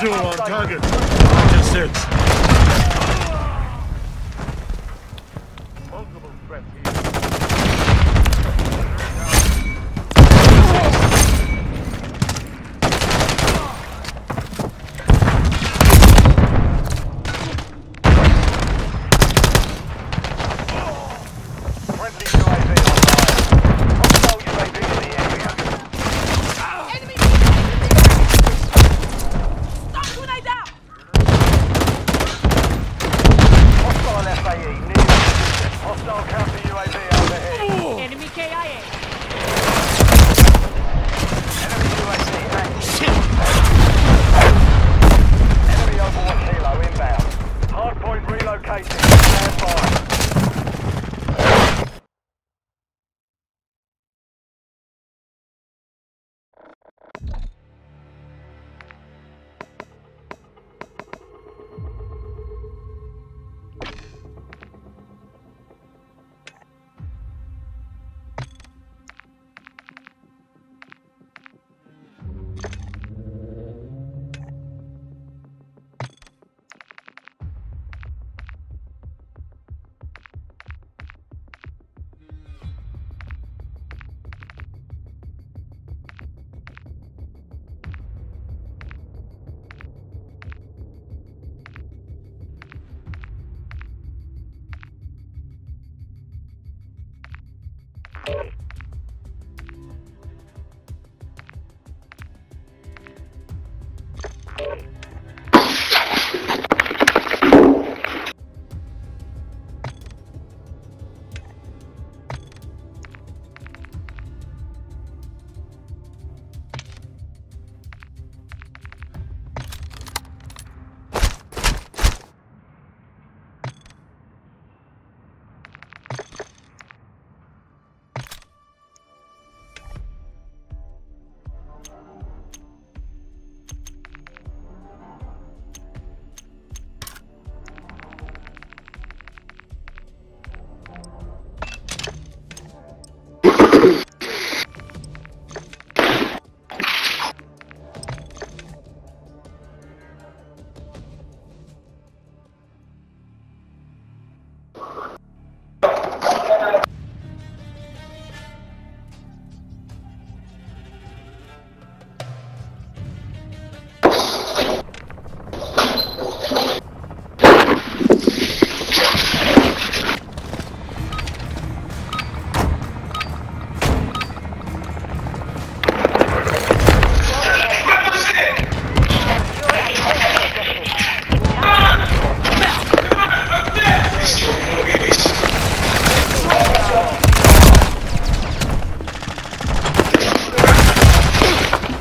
Visual on target. Roger six. Multiple threats here.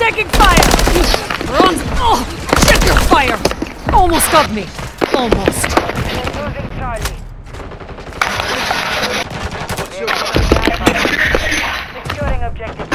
Taking fire! Run! Oh, check your fire! Almost got me. Almost. Securing objective.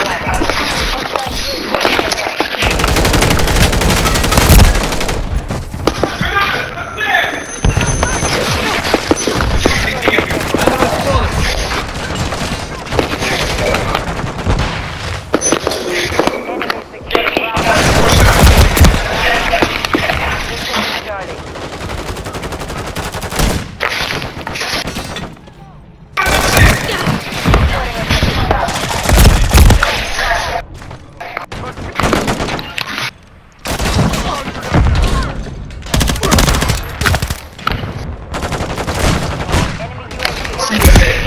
Stop.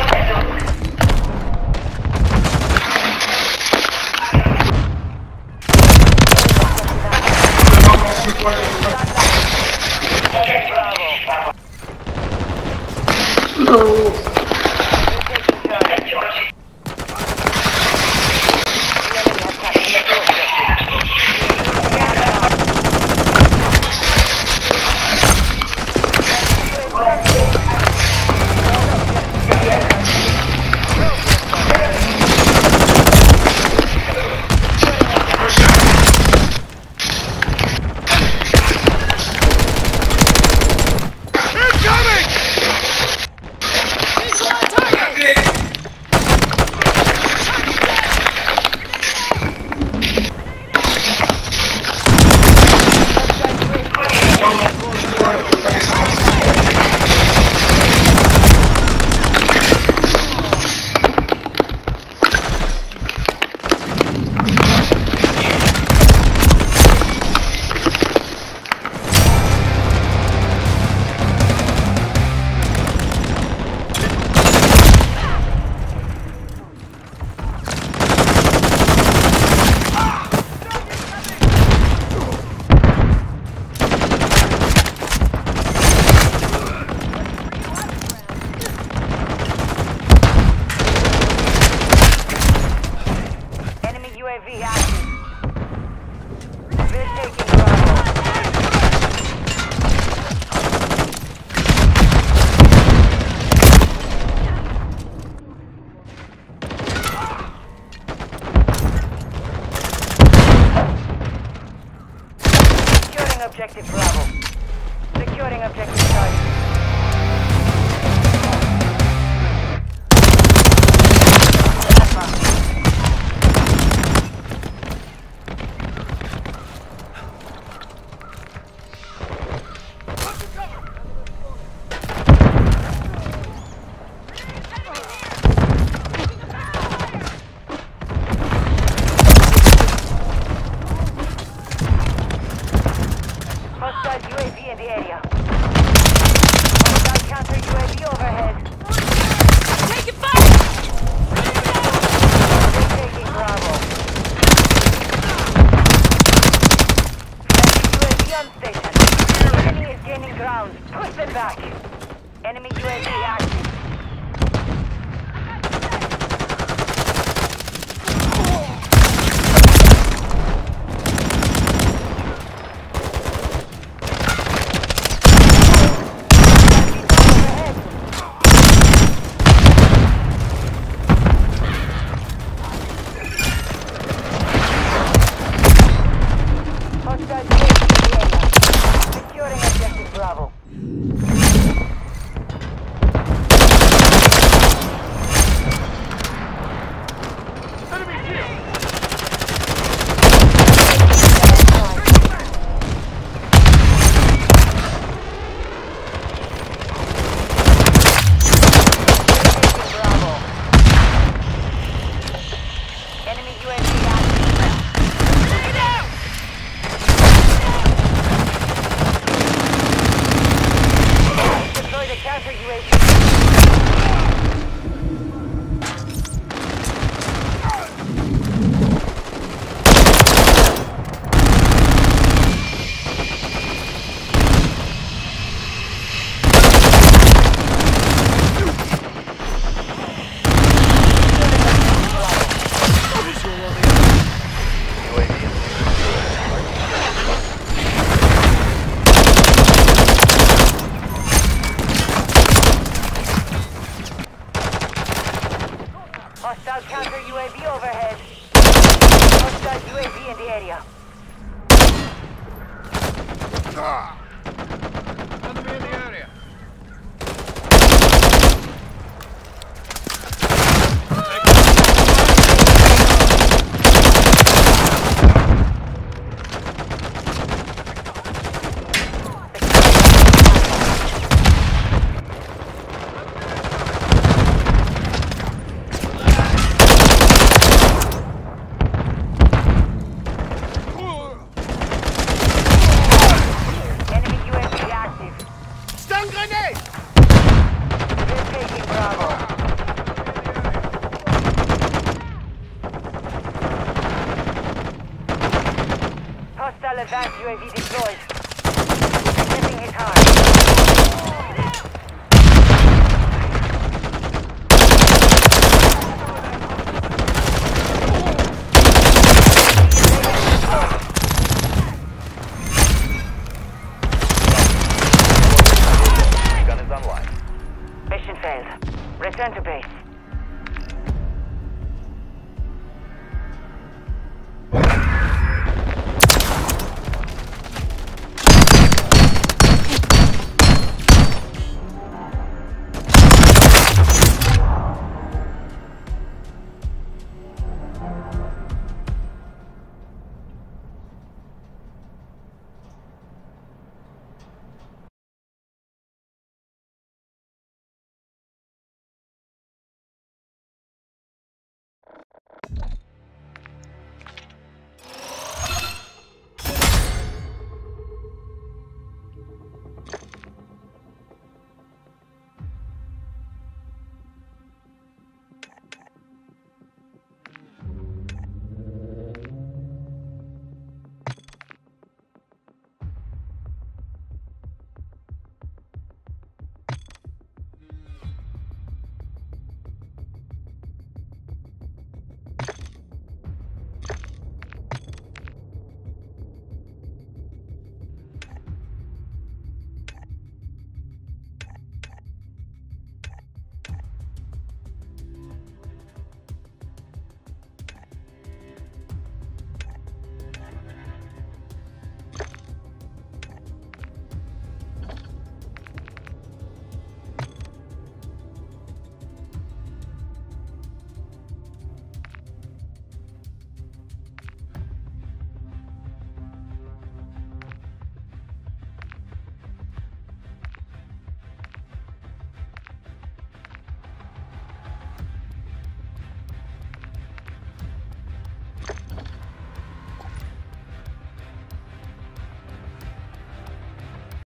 Objective